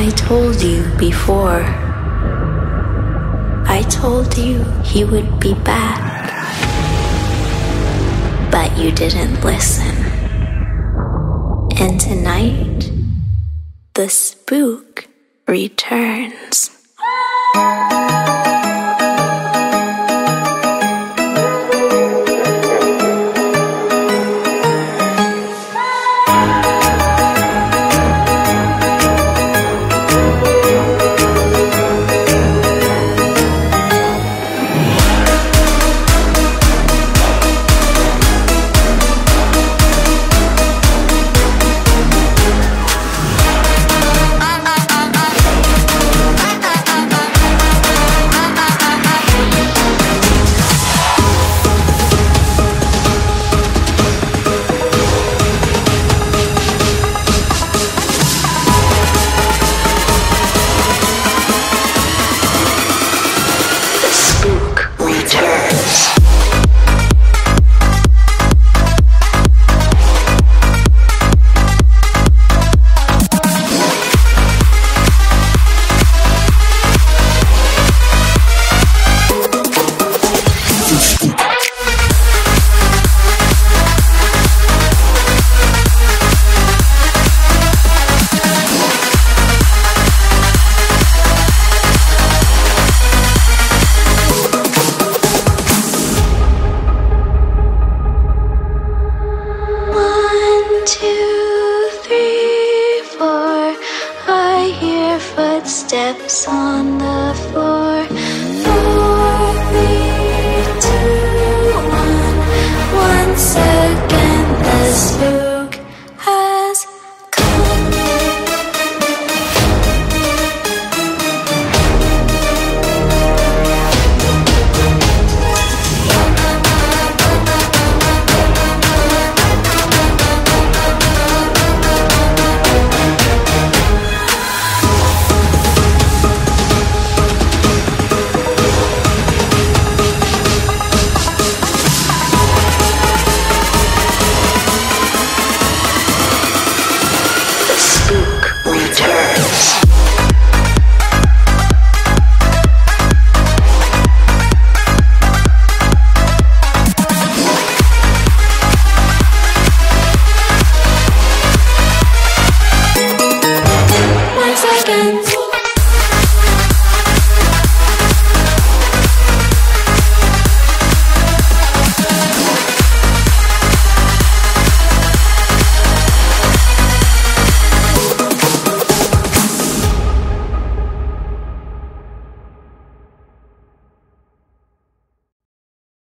I told you before. I told you he would be back. But you didn't listen. And tonight, the spook returns. Steps on the floor.